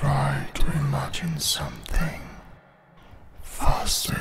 Try to imagine something faster.